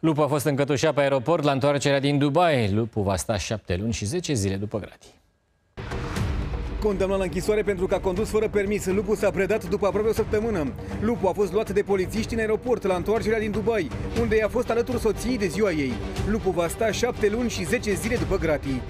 Lupu a fost încătușat pe aeroport la întoarcerea din Dubai. Lupu va sta șapte luni și 10 zile după gratii. Condamnat la închisoare pentru că a condus fără permis, Lupu s-a predat după aproape o săptămână. Lupu a fost luat de polițiști în aeroport la întoarcerea din Dubai, unde i-a fost alături soției de ziua ei. Lupu va sta șapte luni și 10 zile după gratii.